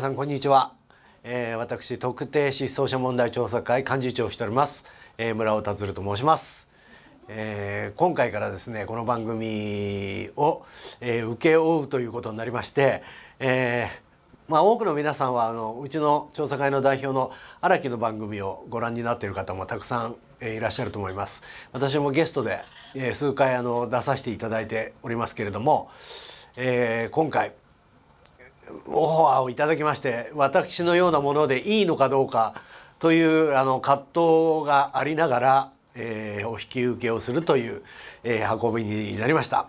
皆さんこんにちは、えー私特定失踪者問題調査会幹事長をしております、えー村尾達と申します、えー今回からですねこの番組を、えー請け負うということになりまして、えーまあ、多くの皆さんはあのうちの調査会の代表の荒木の番組をご覧になっている方もたくさん、えーいらっしゃると思います。私もゲストで、えー数回あの出させていただいておりますけれども、えー今回オファーをいただきまして私のようなものでいいのかどうかというあの葛藤がありながら、えーお引き受けをするという、えー運びになりました、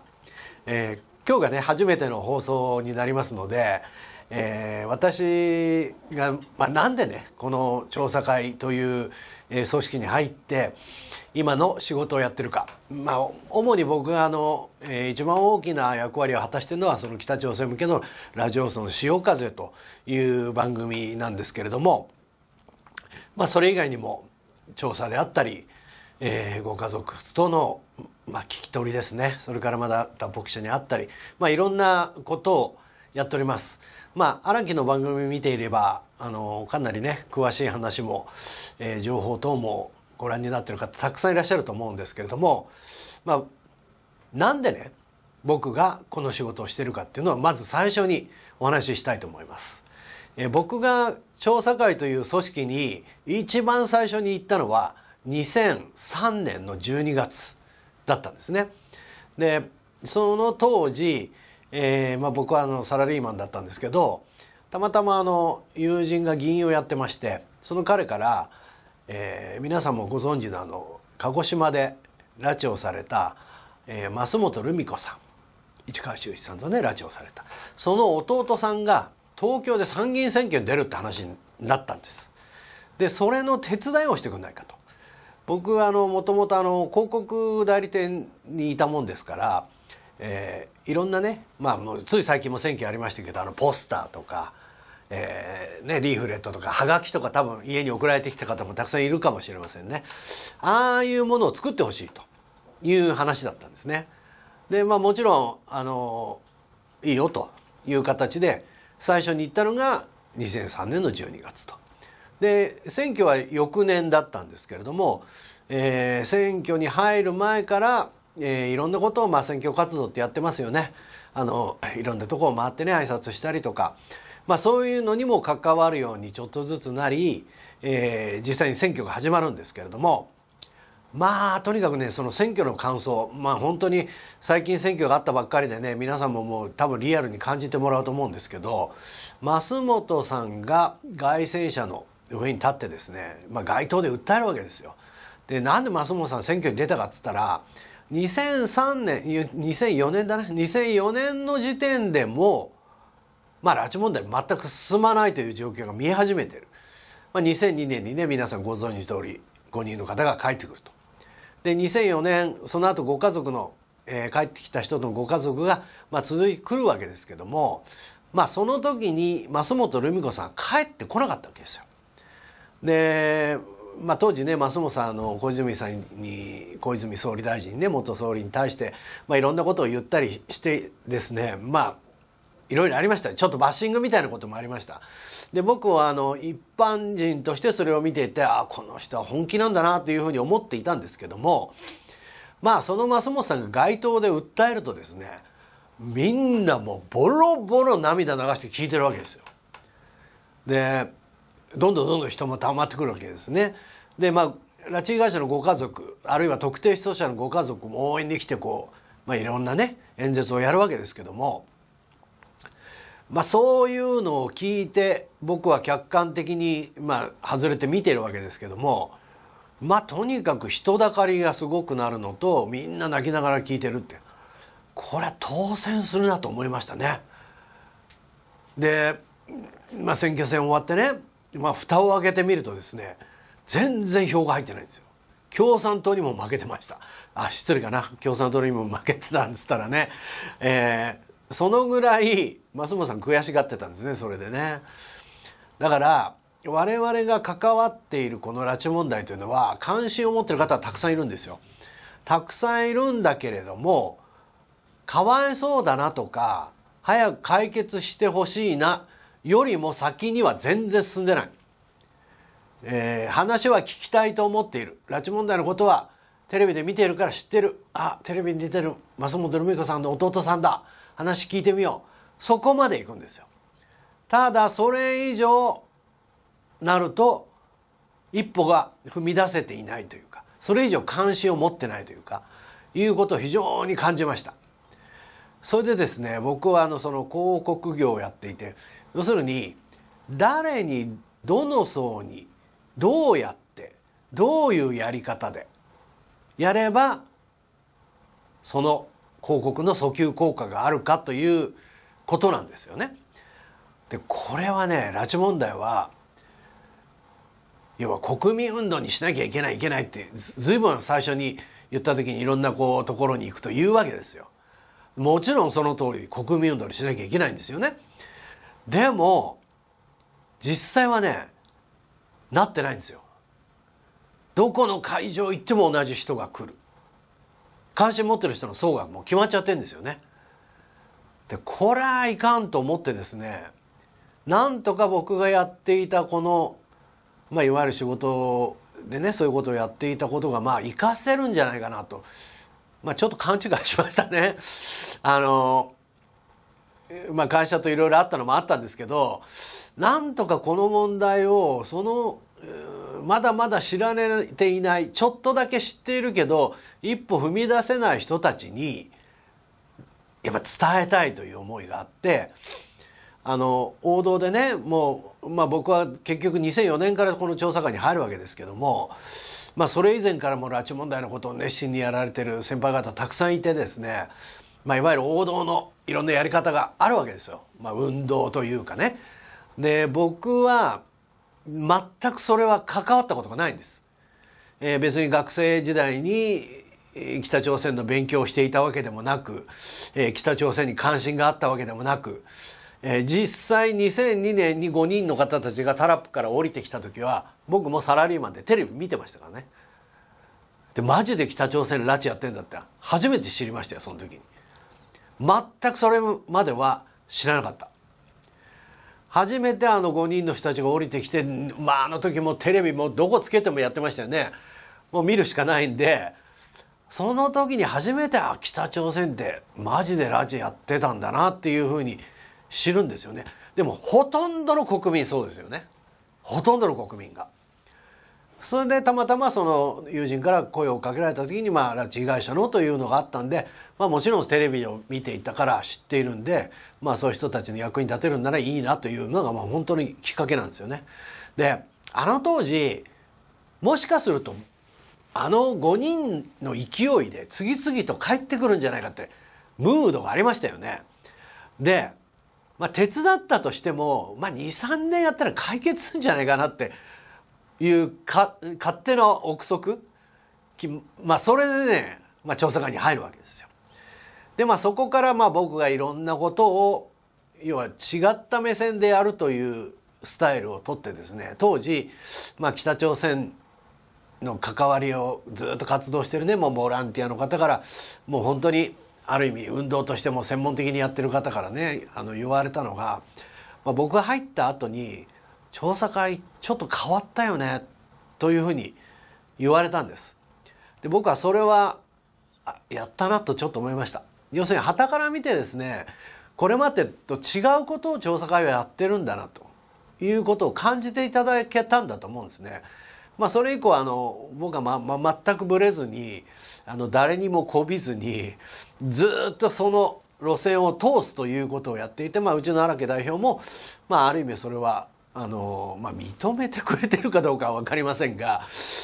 えー今日がね初めての放送になりますので、えー私が、まあ、なんでねこの調査会という、えー組織に入って今の仕事をやってるか、まあ、主に僕があの、えー一番大きな役割を果たしてるのはその北朝鮮向けのラジオ放送の「潮風」という番組なんですけれども、まあ、それ以外にも調査であったり、えーご家族との、まあ、聞き取りですね。それからまだ脱北者に会ったり、まあ、いろんなことをやっております。まあ荒木の番組見ていればあのかなりね詳しい話も、えー情報等もご覧になっている方たくさんいらっしゃると思うんですけれどもまあなんでね僕がこの仕事をしているかっていうのはまず最初にお話ししたいと思います。えー僕が調査会という組織に一番最初に行ったのは2003年の12月だったんですね。でその当時、えーまあ、僕はあのサラリーマンだったんですけどたまたまあの友人が議員をやってましてその彼から、えー皆さんもご存知のあの鹿児島で拉致をされた、えー増本留美子さん市川修一さんとね拉致をされたその弟さんが東京で参議院選挙に出るって話になったんです。でそれの手伝いをしてくれないかと。僕はもともと広告代理店にいたもんですから、えーいろんなねまあもうつい最近も選挙ありましたけどあのポスターとか、えーね、リーフレットとかはがきとか多分家に送られてきた方もたくさんいるかもしれませんねああいうものを作ってほしいという話だったんですね。でまあもちろんあのいいよという形で最初に言ったのが2003年の12月と。で選挙は翌年だったんですけれども、えー選挙に入る前から、えーいろんなことを、まあ、選挙活動ってやってますよね。あのいろんなとこを回ってね挨拶したりとか、まあ、そういうのにも関わるようにちょっとずつなり、えー実際に選挙が始まるんですけれどもまあとにかくねその選挙の感想まあ本当に最近選挙があったばっかりでね皆さんももう多分リアルに感じてもらうと思うんですけど増本さんが街宣車の上に立ってですね、まあ、街頭で訴えるわけですよ。でなんで増本さん選挙に出たかっつったら2003年2004年だね2004年の時点でもまあ拉致問題全く進まないという状況が見え始めてる。まあ、2002年にね皆さんご存知通り5人の方が帰ってくると。で2004年その後ご家族の、えー帰ってきた人のご家族が、まあ、続いてくるわけですけども、まあ、その時に増本留美子さん帰ってこなかったわけですよ。で、まあ、当時ね増本さんあの小泉さんに小泉総理大臣ね元総理に対して、まあ、いろんなことを言ったりしてですねまあいろいろありましたちょっとバッシングみたいなこともありましたで僕はあの一般人としてそれを見ていてああこの人は本気なんだなというふうに思っていたんですけどもまあその増本さんが街頭で訴えるとですねみんなもうボロボロ涙流して聞いてるわけですよ。でどんどんどんどん人も溜まってくるわけですね。でまあ拉致被害者のご家族あるいは特定失踪者のご家族も応援に来てこう、まあ、いろんなね演説をやるわけですけども、まあ、そういうのを聞いて僕は客観的に、まあ、外れて見てるわけですけどもまあとにかく人だかりがすごくなるのとみんな泣きながら聞いてるってこれは当選するなと思いましたね。で、まあ、選挙戦終わってね、まあ、蓋を開けてみるとですね全然票が入ってないんですよ。共産党にも負けてました。あ失礼かな共産党にも負けてたんですったらね、えーそのぐらい増本さん悔しがってたんですねそれでね。だから我々が関わっているこの拉致問題というのは関心を持ってる方はたくさんいるんですよ。たくさんいるんだけれどもかわいそうだなとか早く解決してほしいなよりも先には全然進んでない、えー、話は聞きたいと思っている。拉致問題のことはテレビで見ているから知ってる。あテレビに出てる増本留美子さんの弟さんだ。話聞いてみよう。そこまで行くんですよ。ただそれ以上なると一歩が踏み出せていないというかそれ以上関心を持ってないというかいうことを非常に感じました。それでですね僕はあのその広告業をやっていて要するに誰にどの層にどうやってどういうやり方でやればその広告の訴求効果があるかということなんですよね。でこれはね拉致問題は要は国民運動にしなきゃいけないいけないって随分最初に言った時にいろんなこうところに行くと言うわけですよ。もちろんその通り国民運動にしなきゃいけないんですよね。でも実際はねなってないんですよ。どこの会場行っても同じ人が来る。関心持ってる人の層がも決まっちゃってんですよね。でこれはいかんと思ってですねなんとか僕がやっていたこの、まあ、いわゆる仕事でねそういうことをやっていたことがまあ活かせるんじゃないかなと、まあ、ちょっと勘違いしましたね。あのまあ、会社といろいろあったのもあったんですけどなんとかこの問題をそのまだまだ知られていないちょっとだけ知っているけど一歩踏み出せない人たちにやっぱ伝えたいという思いがあってあの王道でねもう、まあ、僕は結局2004年からこの調査会に入るわけですけども、まあ、それ以前からも拉致問題のことを熱心にやられてる先輩方たくさんいてですね、まあ、いわゆる王道のいろんなやり方があるわけですよ、まあ、運動というかね。で僕は全くそれは関わったことがないんです。えー、別に学生時代に北朝鮮の勉強をしていたわけでもなく、えー、北朝鮮に関心があったわけでもなく、えー、実際2002年に5人の方たちがタラップから降りてきた時は僕もサラリーマンでテレビ見てましたからね。でマジで北朝鮮拉致やってんだって初めて知りましたよその時に。全くそれまでは知らなかった。初めてあの5人の人たちが降りてきてまああの時もテレビもどこつけてもやってましたよねもう見るしかないんでその時に初めてあ北朝鮮ってマジで拉致やってたんだなっていうふうに知るんですよねでもほとんどの国民そうですよねほとんどの国民が。それでたまたまその友人から声をかけられた時にまあ拉致被害者のというのがあったんで、まあ、もちろんテレビを見ていたから知っているんで、まあ、そういう人たちの役に立てるんならいいなというのがまあ本当にきっかけなんですよね。であの当時もしかするとあの5人の勢いで次々と帰ってくるんじゃないかってムードがありましたよね。で、まあ、手伝ったとしても、まあ、23年やったら解決するんじゃないかなっていうか勝手な憶測まあそれでね、まあ、調査官に入るわけですよ。でまあそこからまあ僕がいろんなことを要は違った目線でやるというスタイルをとってですね当時、まあ、北朝鮮の関わりをずっと活動してるねもうボランティアの方からもう本当にある意味運動としても専門的にやってる方からねあの言われたのが、まあ、僕が入った後に調査会ちょっと変わったよねというふうに言われたんですで僕はそれはやったなとちょっと思いました要するに旗から見てですねこれまでと違うことを調査会はやってるんだなということを感じていただけたんだと思うんですね。まあ、それ以降あの僕は、まま、全くぶれずにあの誰にもこびずにずっとその路線を通すということをやっていて、まあ、うちの荒木代表も、まあ、ある意味それはあの、まあ、認めてくれてるかどうかは分かりませんが、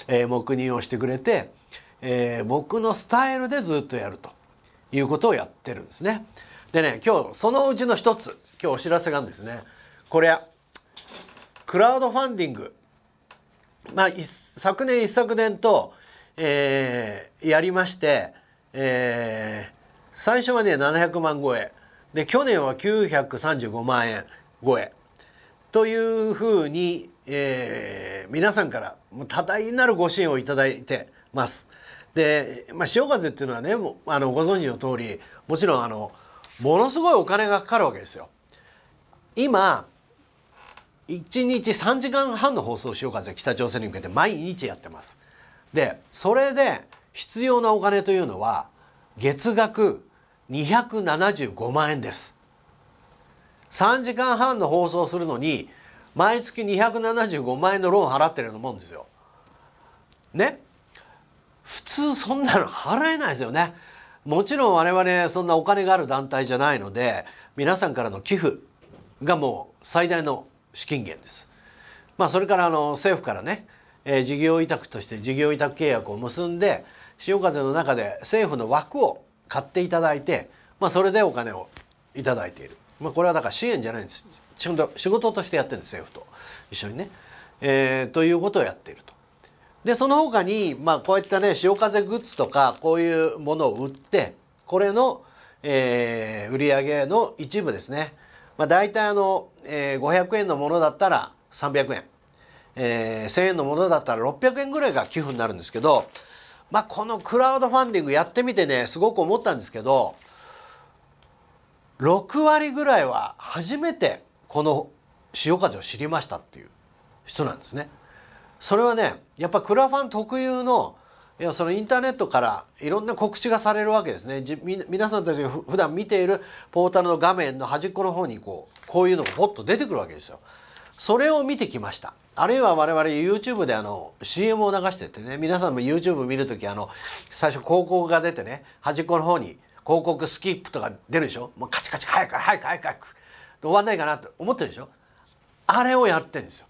えー、黙認をしてくれて、えー、僕のスタイルでずっとやるということをやってるんですね。でね今日そのうちの一つ今日お知らせがあるんですね。これクラウドファンディングまあ昨年一昨年と、えー、やりまして、えー、最初はね700万超えで去年は935万円超えというふうに、えー、皆さんから多大なるご支援をいただいてます。で、まあ、潮風っていうのはねあのご存知の通りもちろんあのものすごいお金がかかるわけですよ。今1日3時間半の放送を潮風北朝鮮に向けて毎日やってます。でそれで必要なお金というのは月額275万円です。3時間半の放送するのに毎月275万円のローン払ってるようなもんですよ。ね？普通そんなの払えないですよね。もちろん我々そんなお金がある団体じゃないので皆さんからの寄付がもう最大の資金源です。まあそれからあの政府からね、えー、事業委託として事業委託契約を結んで潮風の中で政府の枠を買っていただいて、まあ、それでお金をいただいている、まあ、これはだから支援じゃないんです。仕事としてやってるんです政府と。一緒にね、えー、ということをやっていると。でその他に、まあ、こういったね潮風グッズとかこういうものを売ってこれの、えー、売り上げの一部ですね、まあ、大体あの、えー、500円のものだったら300円、えー、1000円のものだったら600円ぐらいが寄付になるんですけどまあ、このクラウドファンディングやってみてねすごく思ったんですけど6割ぐらいは初めてこの潮風を知りましたっていう人なんですね。それはねやっぱクラファン特有のいやそのインターネットからいろんな告知がされるわけですね。じ皆さんたちが普段見ているポータルの画面の端っこの方にこうこういうのがポッと出てくるわけですよ。それを見てきました。あるいは我々 YouTube であの CM を流しててね皆さんも YouTube 見るときあの最初広告が出てね端っこの方に広告スキップとか出るでしょもうカチカチ早く早く早く早く終わんないかなって思ってるでしょあれをやってんですよ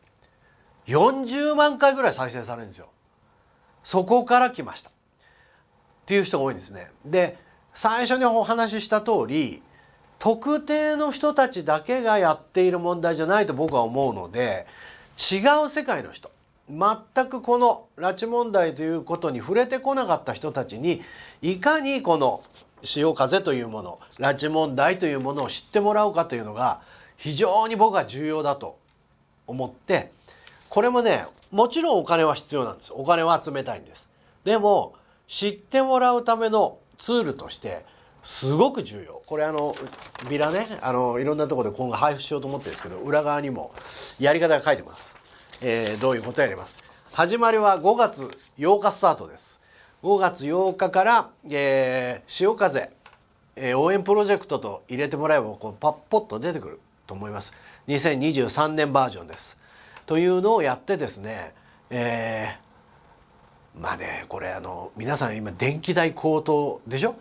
40万回ぐらい再生されるんですよそこから来ました。っていう人が多いんですね。で最初にお話しした通り特定の人たちだけがやっている問題じゃないと僕は思うので違う世界の人全くこの拉致問題ということに触れてこなかった人たちにいかにこの潮風というもの拉致問題というものを知ってもらうかというのが非常に僕は重要だと思ってこれもねもちろんお金は必要なんです。お金は集めたいんです。でも知ってもらうためのツールとしてすごく重要。これあのビラねあのいろんなところで今後配布しようと思ってるんですけど裏側にもやり方が書いてます、えー、どういうことやります。始まりは5月8日スタートです。5月8日から、えー、潮風、えー、応援プロジェクトと入れてもらえばこうパッポッと出てくると思います。2023年バージョンです。というのをやってですねえー、まあねこれあの皆さん今電気代高騰でしょ？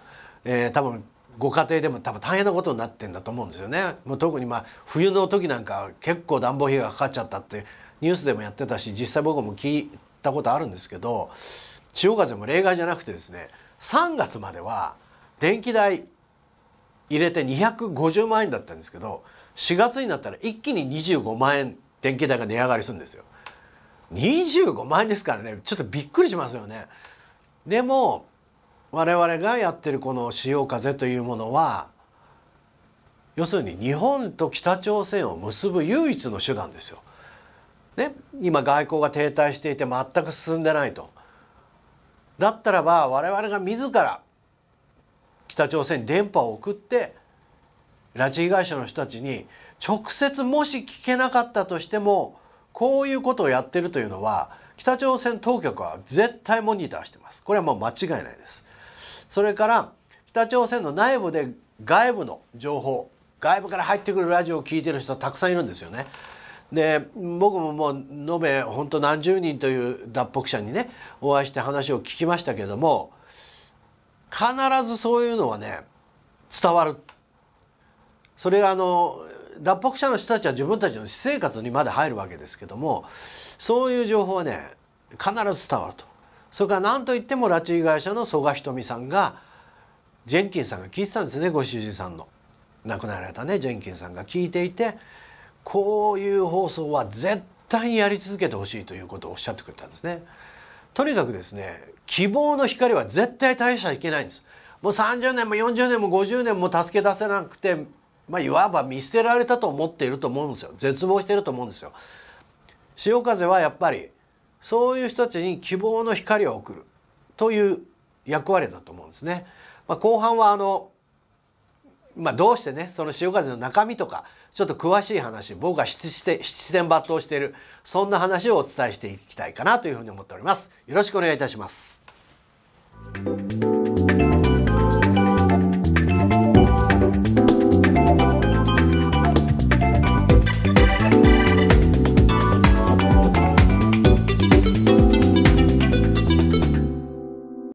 えー、多分ご家庭でも多分大変なことになってんだと思うんですよね。もう特にまあ冬の時なんか結構暖房費がかかっちゃったってニュースでもやってたし実際僕も聞いたことあるんですけど潮風も例外じゃなくてですね3月までは電気代入れて250万円だったんですけど4月になったら一気に25万円電気代が値上がりするんですよ。25万円ですからねちょっとびっくりしますよね。でも我々がやってるこの潮風というものは要するに日本と北朝鮮を結ぶ唯一の手段ですよ。ね、今外交が停滞していて全く進んでないと。だったらば我々が自ら北朝鮮に電波を送って拉致被害者の人たちに直接もし聞けなかったとしてもこういうことをやってるというのは北朝鮮当局は絶対モニターしてます。これはもう間違いないです。それから北朝鮮の内部で外部の情報外部から入ってくるラジオを聞いてる人たくさんいるんですよね。で僕ももう延べ本当何十人という脱北者にねお会いして話を聞きましたけども必ずそういうのはね伝わるそれがあの脱北者の人たちは自分たちの私生活にまで入るわけですけどもそういう情報はね必ず伝わるとそれから何といっても拉致被害者の曽我ひとみさんがジェンキンさんが聞いてたんですねご主人さんの亡くなられたねジェンキンさんが聞いていてこういう放送は絶対にやり続けてほしいということをおっしゃってくれたんですね。とにかくですね希望の光は絶対絶やしちゃいけないんです。もう30年も40年も50年も助け出せなくて、まあ、いわば見捨てられたと思っていると思うんですよ絶望していると思うんですよ。潮風はやっぱりそういう人たちに希望の光を送るという役割だと思うんですね。まあ、後半はあのまあ、どうしてねその潮風の中身とかちょっと詳しい話僕が七七点抜刀しているそんな話をお伝えしていきたいかなというふうに思っておりますよろしくお願いいたします